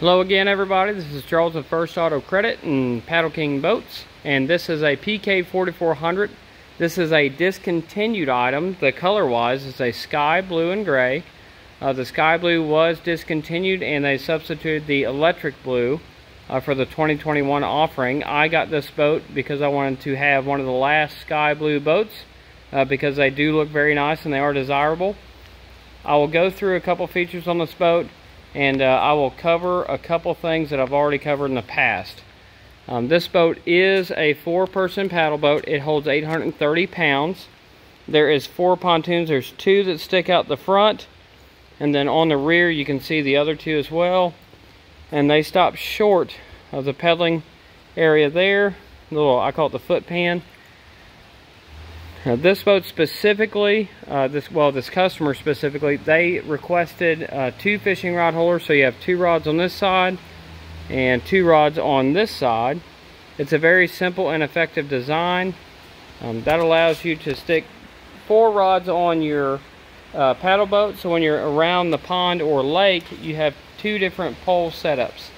Hello again everybody, this is Charles with First Auto Credit and Paddle King Boats and this is a PK 4400. This is a discontinued item. The color wise is a sky blue and gray. Uh, the sky blue was discontinued and they substituted the electric blue uh, for the 2021 offering. I got this boat because I wanted to have one of the last sky blue boats uh, because they do look very nice and they are desirable. I will go through a couple features on this boat and uh, I will cover a couple things that I've already covered in the past. Um, this boat is a four-person paddle boat. It holds 830 pounds. There is four pontoons. There's two that stick out the front, and then on the rear you can see the other two as well. And they stop short of the pedaling area there. Little, I call it the foot pan. Now this boat specifically, uh, this well this customer specifically, they requested uh, two fishing rod holders. So you have two rods on this side and two rods on this side. It's a very simple and effective design. Um, that allows you to stick four rods on your uh, paddle boat. So when you're around the pond or lake, you have two different pole setups.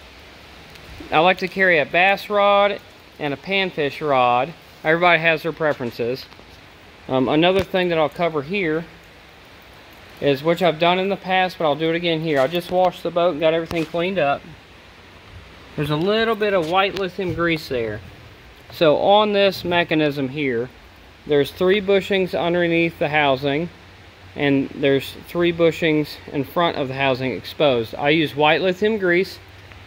I like to carry a bass rod and a panfish rod. Everybody has their preferences. Um, another thing that I'll cover here is, which I've done in the past, but I'll do it again here. I just washed the boat and got everything cleaned up. There's a little bit of white lithium grease there. So on this mechanism here, there's three bushings underneath the housing and there's three bushings in front of the housing exposed. I use white lithium grease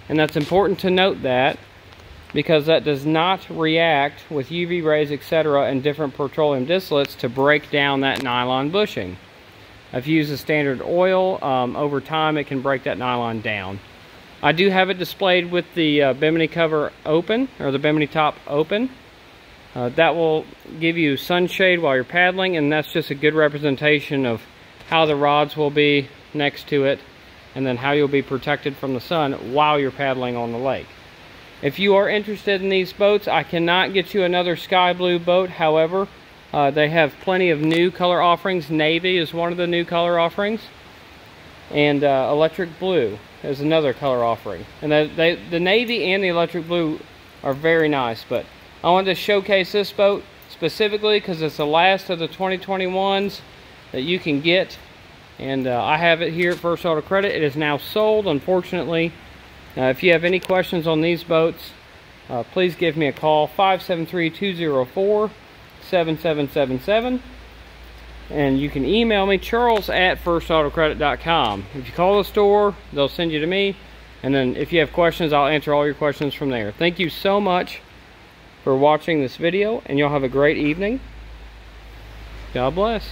and that's important to note that because that does not react with UV rays, etc., and different petroleum distillates to break down that nylon bushing. If you use a standard oil, um, over time it can break that nylon down. I do have it displayed with the uh, bimini cover open, or the bimini top open. Uh, that will give you sunshade while you're paddling, and that's just a good representation of how the rods will be next to it, and then how you'll be protected from the sun while you're paddling on the lake. If you are interested in these boats, I cannot get you another sky blue boat. However, uh, they have plenty of new color offerings. Navy is one of the new color offerings. And uh, electric blue is another color offering. And they, the navy and the electric blue are very nice. But I wanted to showcase this boat specifically because it's the last of the 2021s that you can get. And uh, I have it here at First Auto Credit. It is now sold, unfortunately. Now, if you have any questions on these boats, uh, please give me a call, 573-204-7777. And you can email me, charles at firstautocredit.com. If you call the store, they'll send you to me. And then if you have questions, I'll answer all your questions from there. Thank you so much for watching this video, and y'all have a great evening. God bless.